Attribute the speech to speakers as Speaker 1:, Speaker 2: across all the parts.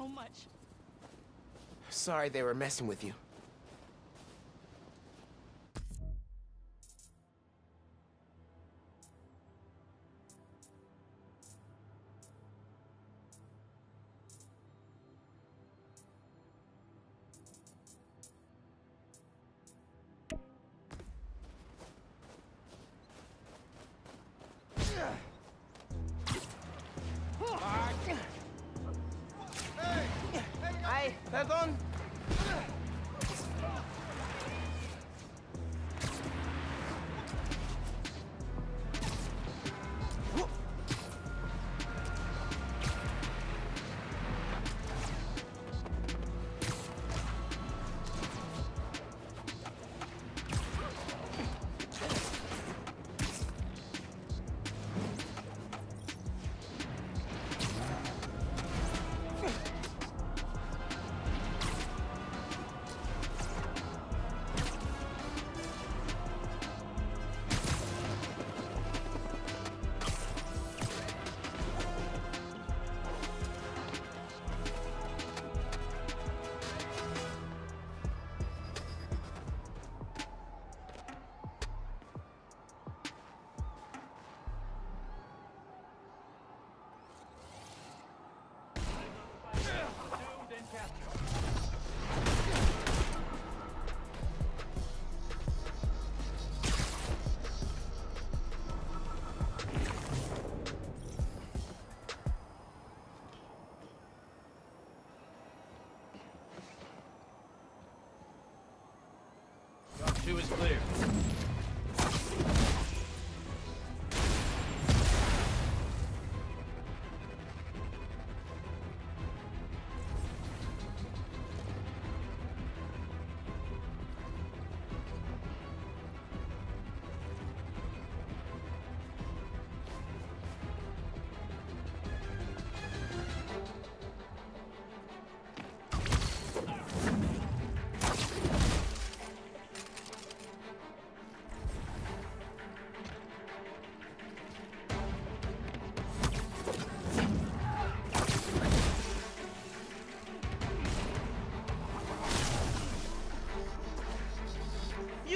Speaker 1: so much.
Speaker 2: Sorry they were messing with you.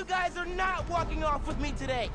Speaker 2: You guys are not walking off with me today.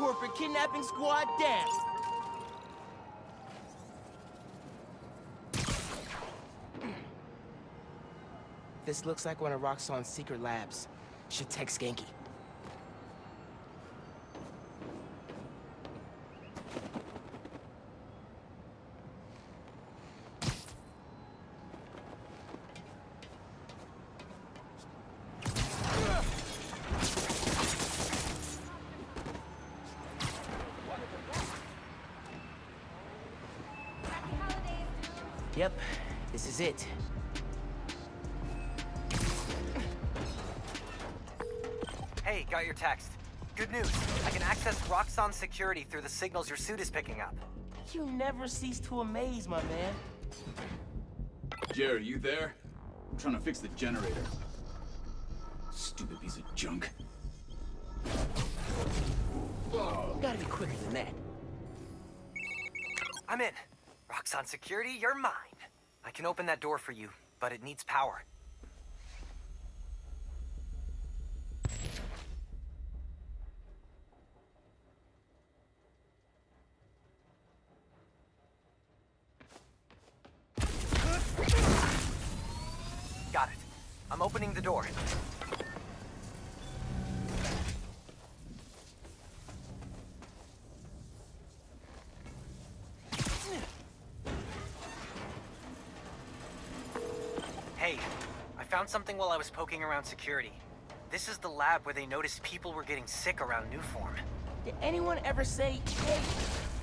Speaker 2: Corporate kidnapping squad down. This looks like one of Roxxon's secret labs. Should text
Speaker 3: Ganke. Security through the signals your suit is picking up.
Speaker 2: You never cease to amaze, my man.
Speaker 4: Jerry, you there? I'm trying to fix the generator. Stupid piece of junk.
Speaker 2: Gotta be quicker than that.
Speaker 3: I'm in. Roxxon security, you're mine. I can open that door for you, but it needs power. Something while I was poking around security. This is the lab where they noticed people were getting sick around Nuform.
Speaker 2: Did anyone ever say, hey,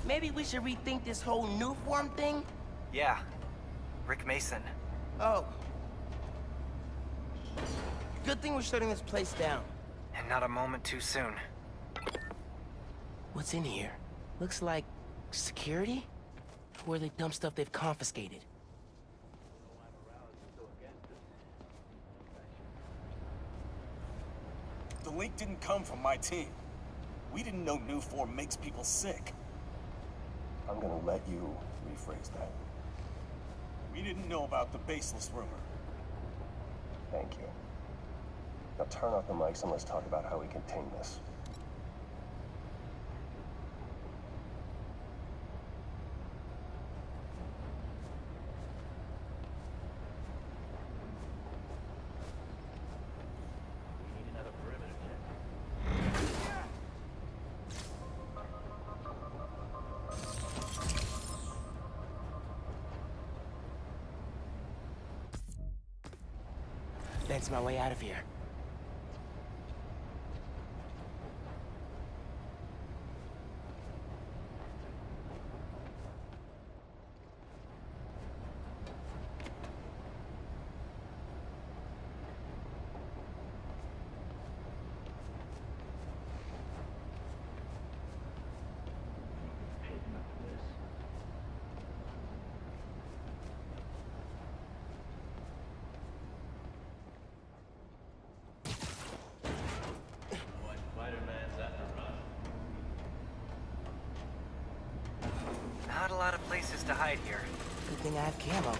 Speaker 2: maybe we should rethink this whole Nuform thing?
Speaker 3: Yeah. Rick Mason.
Speaker 2: Oh. Good thing we're shutting this place down.
Speaker 3: And not a moment too soon.
Speaker 2: What's in here? Looks like security? Where they dump stuff they've confiscated.
Speaker 1: The leak didn't come from my team. We didn't know Nuform makes people sick.
Speaker 5: I'm gonna let you rephrase that.
Speaker 1: We didn't know about the baseless rumor.
Speaker 5: Thank you. Now turn off the mics and let's talk about how we contain this.
Speaker 2: My way out of here.
Speaker 3: Not a lot of places to hide here.
Speaker 2: Good thing I have camo.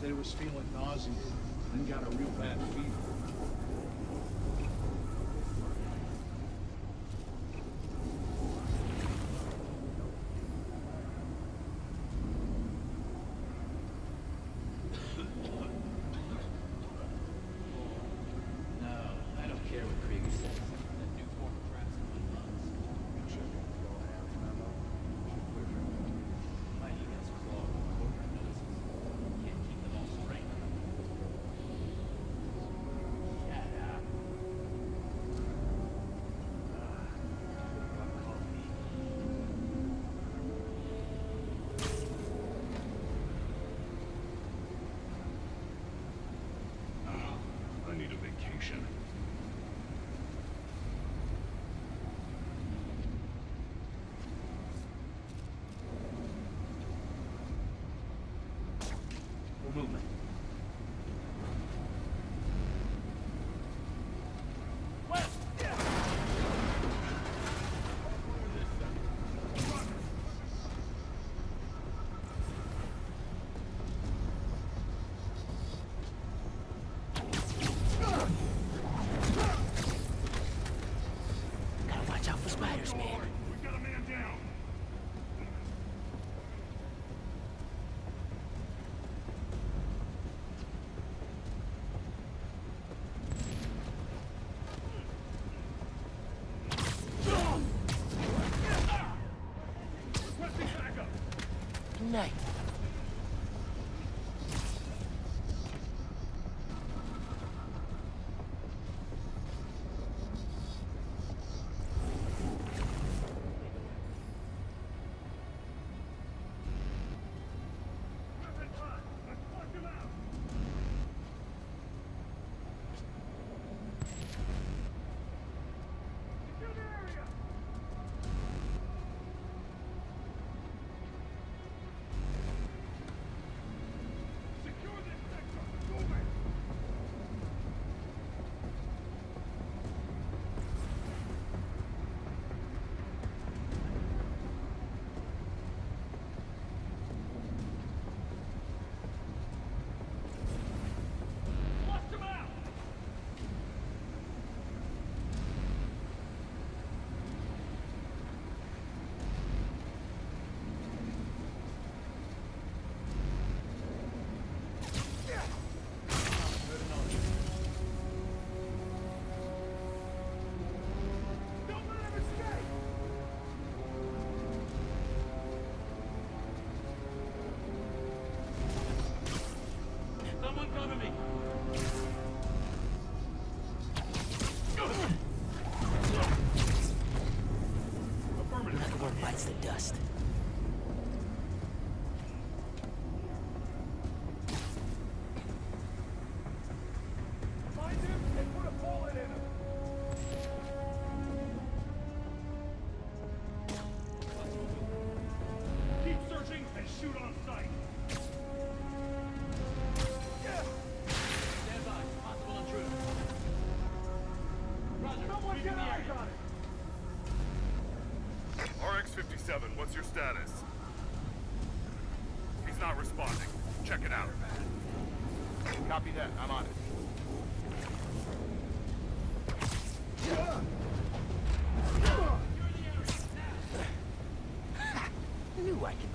Speaker 6: Said he was feeling nauseous, then got a real bad
Speaker 2: night.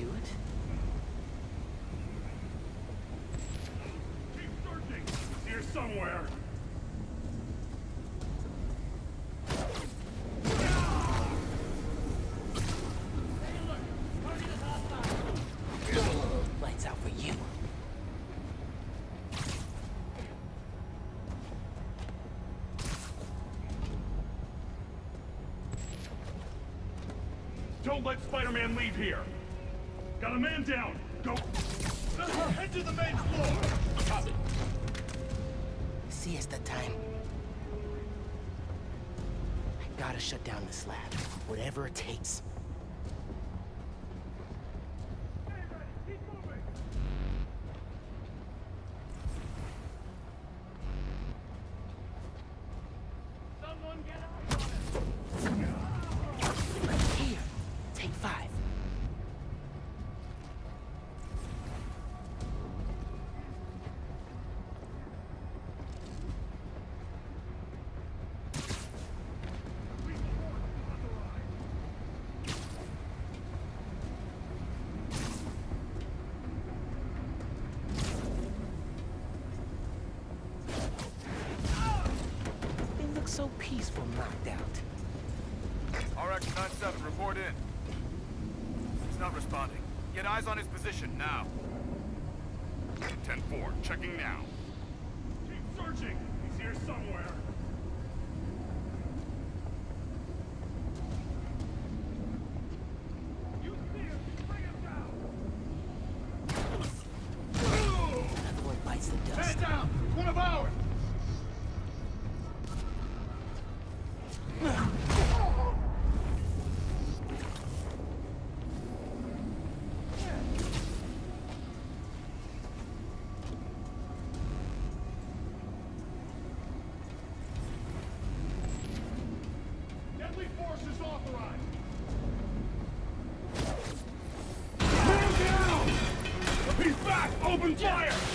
Speaker 2: Do it.
Speaker 7: Keep searching. He's here somewhere.
Speaker 2: Lights out for you.
Speaker 7: Don't let Spider-Man leave here. Got a man down. Go. Head to the main floor.
Speaker 4: Copy.
Speaker 2: Siesta time. I gotta shut down this lab. Whatever it takes. So peaceful knocked out.
Speaker 7: RX-97, report in. He's not responding. Get eyes on his position now. 10-4, checking now. Keep searching. He's here somewhere. Open fire!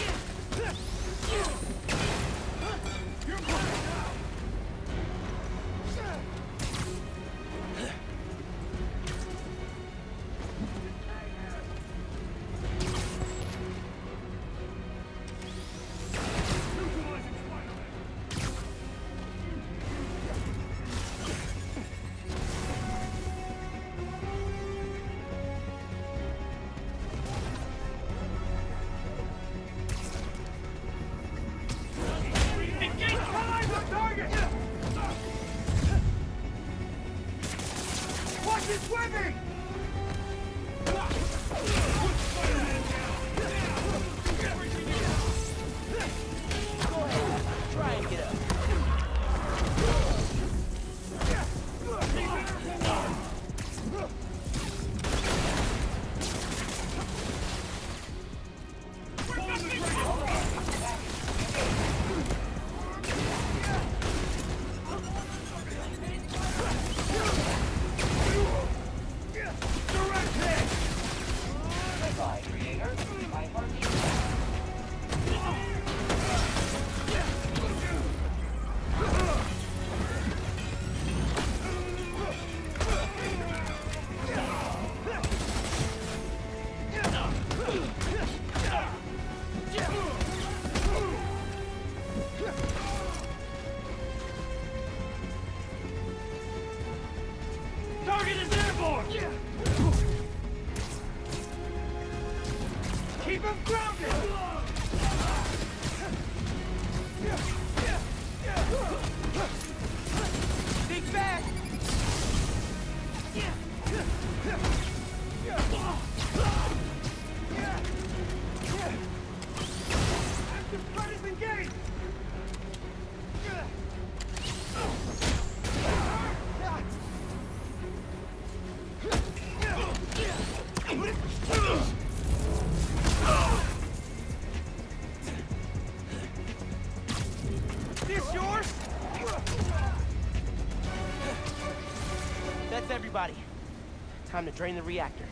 Speaker 2: Time to drain the reactor.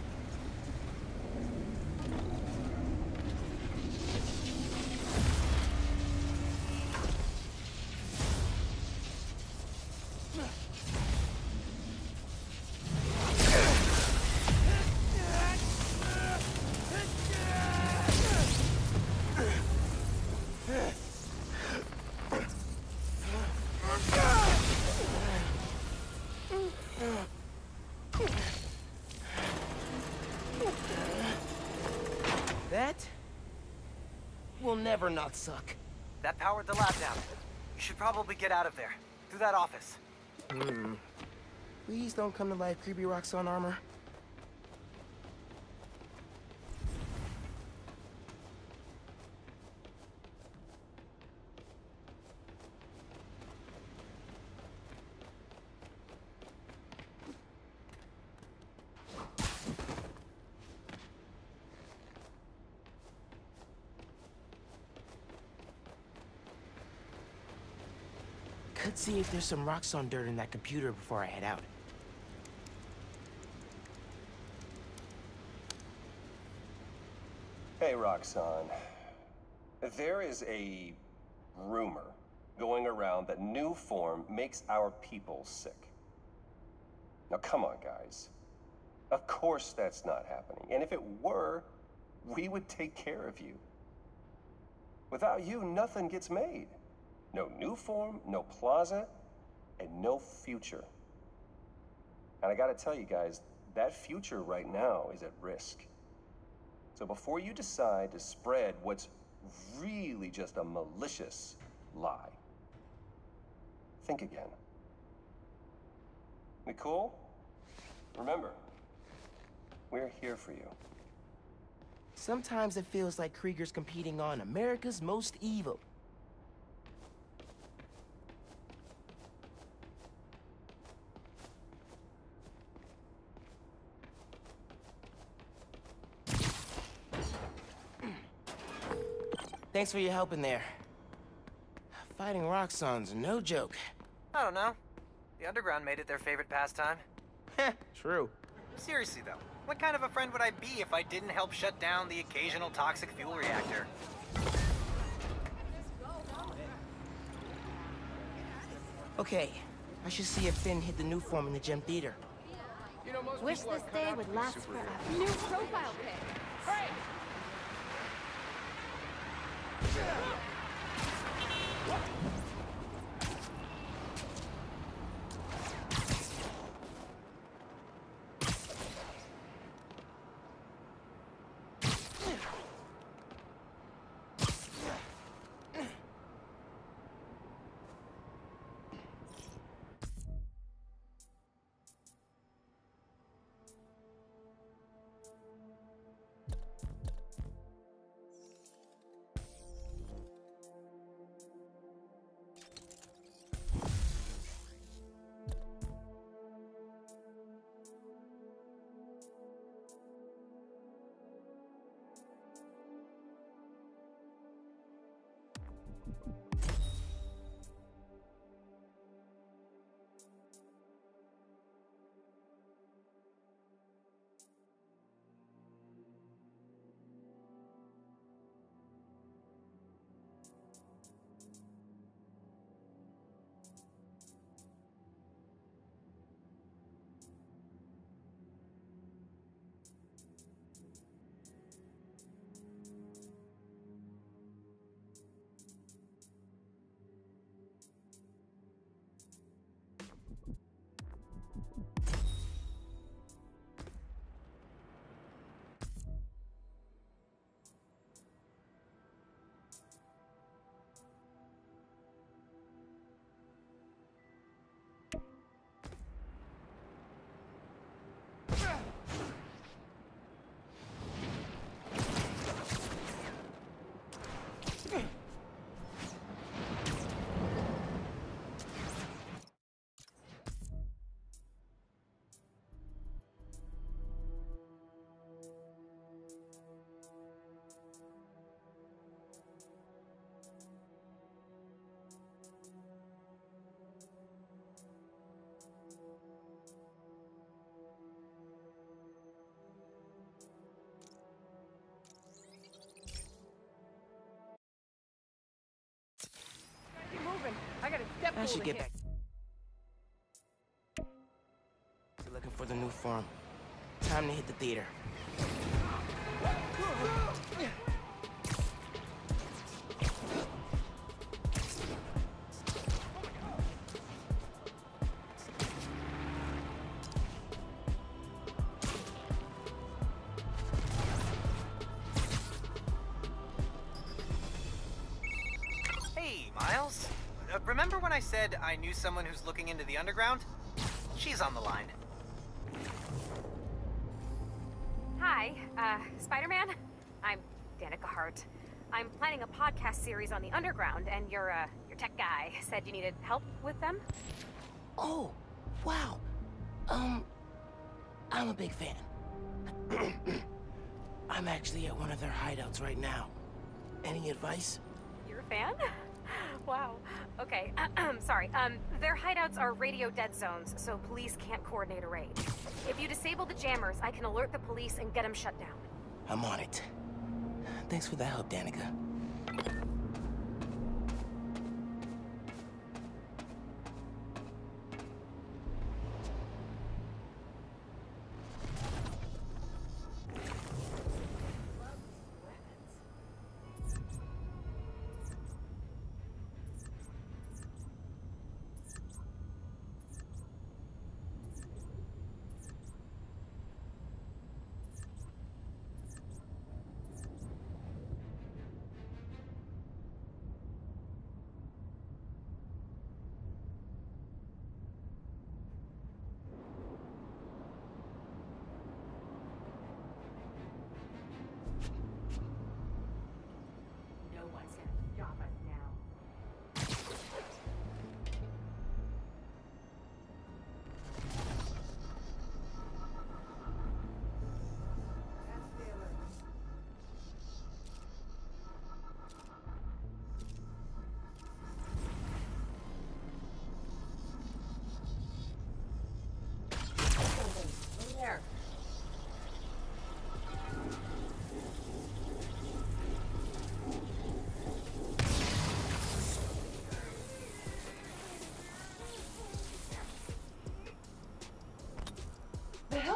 Speaker 2: Not suck.
Speaker 3: That powered the lab down. You should probably get out of there. Through that office.
Speaker 2: Hmm. Please don't come to life, creepy Roxxon armor. Could see if there's some Roxxon dirt in that computer before I head out.
Speaker 5: Hey, Roxxon. There is a rumor going around that Nuform makes our people sick. Now, come on, guys. Of course that's not happening. And if it were, we would take care of you. Without you, nothing gets made. No Nuform, no plaza, and no future. And I gotta tell you guys, that future right now is at risk. So before you decide to spread what's really just a malicious lie, think again. Cool? Remember, we're here for you.
Speaker 2: Sometimes it feels like Krieger's competing on America's Most Evil. Thanks for your help in there. Fighting Roxxon's no joke.
Speaker 3: I don't know. The Underground made it their favorite pastime.
Speaker 2: True.
Speaker 3: Seriously, though, what kind of a friend would I be if I didn't help shut down the occasional toxic fuel reactor?
Speaker 2: Okay, I should see if Phin hit the Nuform in the gym theater.
Speaker 8: Wish this day would last forever. New profile pic.
Speaker 9: Keep I
Speaker 2: should get back. Looking for the Nuform. Time to hit the theater.
Speaker 3: I knew someone who's looking into the underground? She's on the line.
Speaker 8: Hi, uh, Spider-Man? I'm Danica Hart. I'm planning a podcast series on the underground, and your, uh, your tech guy said you needed help with them?
Speaker 2: Oh, wow. Um, I'm a big fan. I'm actually at one of their hideouts right now. Any advice?
Speaker 8: You're a fan? Wow. Okay, sorry. Um, their hideouts are radio dead zones, so police can't coordinate a raid. If you disable the jammers, I can alert the police and get them shut down.
Speaker 2: I'm on it. Thanks for the help, Danica.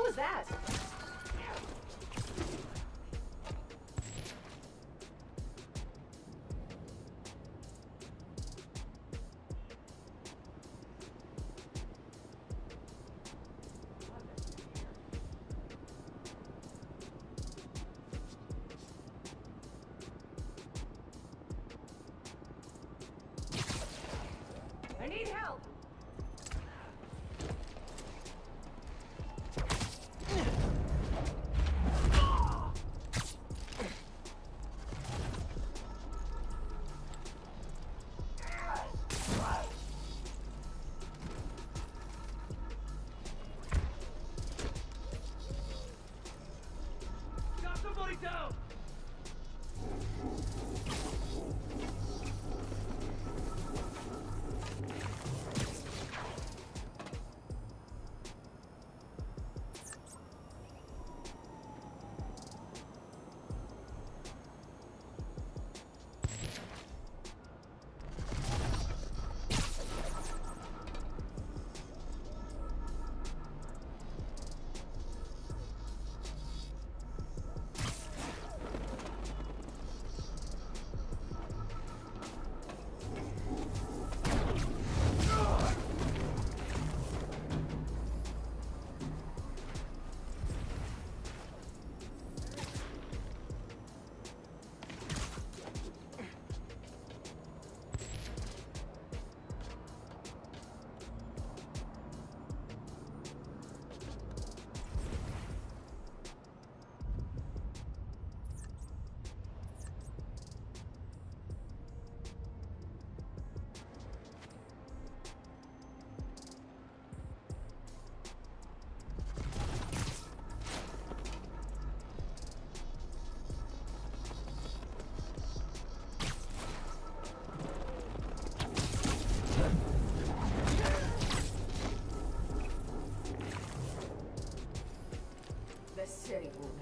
Speaker 10: was that? terrible.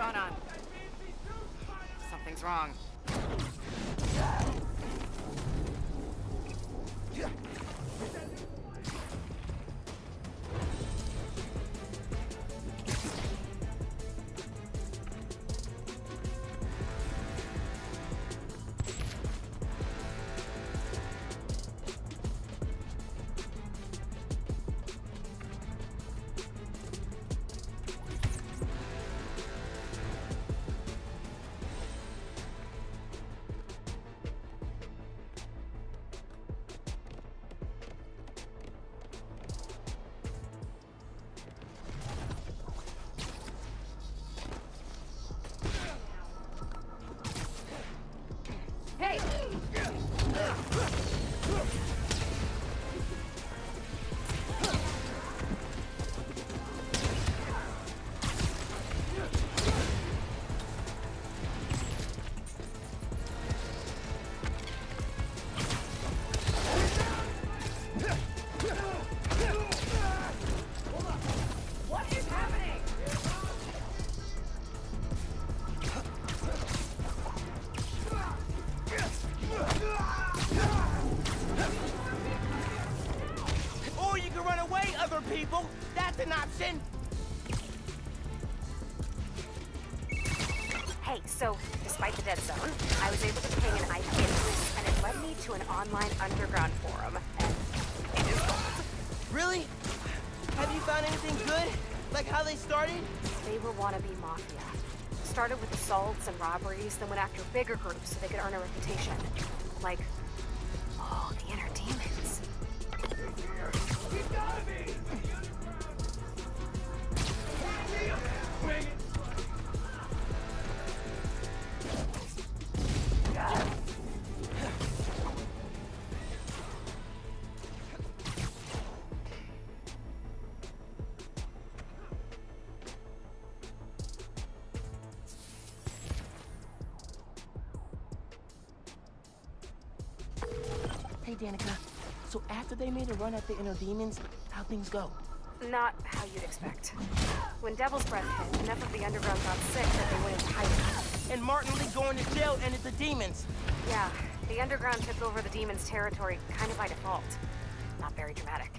Speaker 10: On? Something's wrong.
Speaker 8: Dead zone, I was able to ping an IP address, and it led me to an online underground forum. And it is gold.
Speaker 2: Really? Have you found anything good? Like how they started?
Speaker 8: They were wannabe mafia. Started with assaults and robberies, then went after bigger groups so they could earn a reputation. Like,
Speaker 2: they made a run at the inner demons, how things go?
Speaker 8: Not how you'd expect. When Devil's Breath hit, enough of the underground got sick that they went into hiding.
Speaker 2: And Martin Li going to jail ended the demons.
Speaker 8: Yeah, the underground took over the demons' territory kind of by default. Not very dramatic.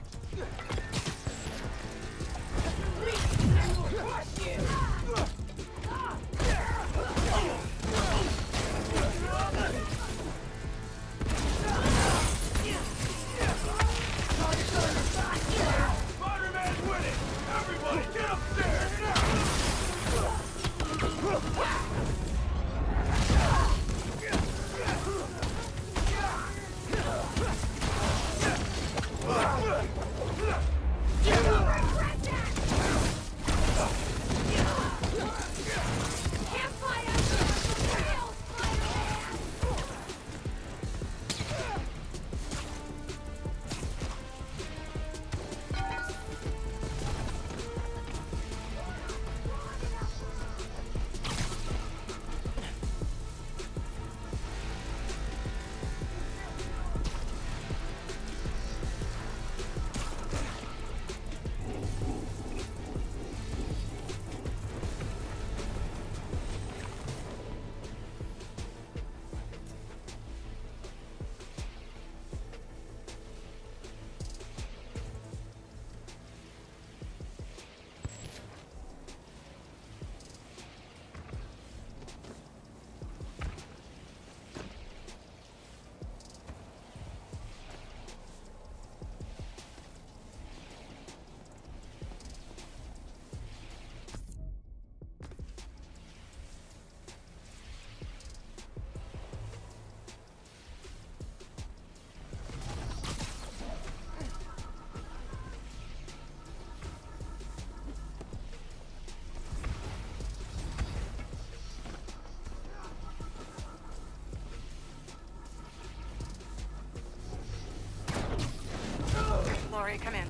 Speaker 10: Come in.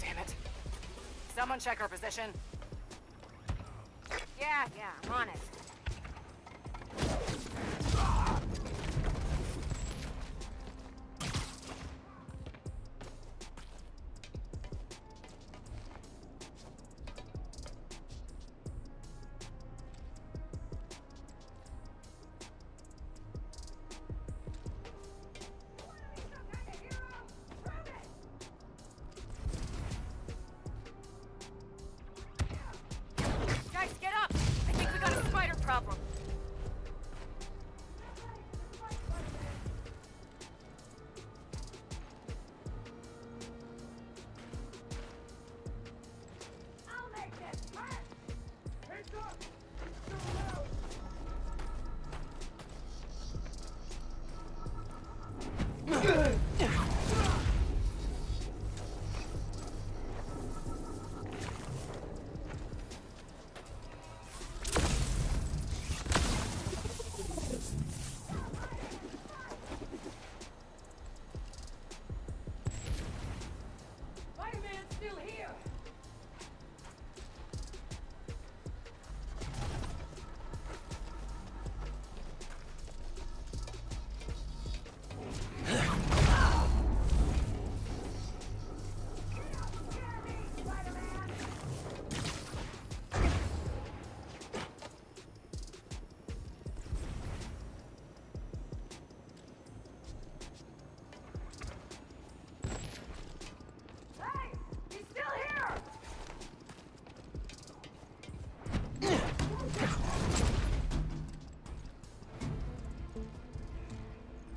Speaker 10: Damn it. Someone check her position.
Speaker 8: Yeah, yeah, I'm on it.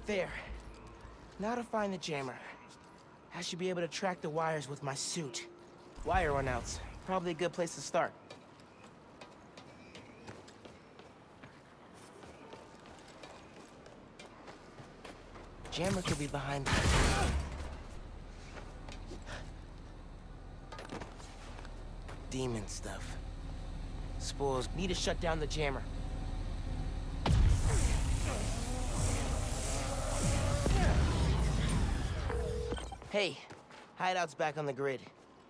Speaker 2: There. Now to find the jammer. I should be able to track the wires with my suit. Wire runouts. Probably a good place to start. Jammer could be behind Demon stuff. Suppose need to shut down the jammer. Hey, hideout's back on the grid.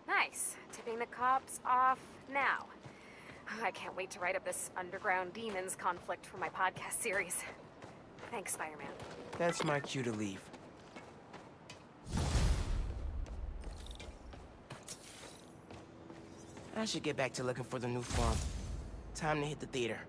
Speaker 8: Nice. Tipping the cops off now. I can't wait to write up this underground demons conflict for my podcast series. Thanks, Spider-Man.
Speaker 2: That's my cue to leave. I should get back to looking for the Nuform. Time to hit the theater.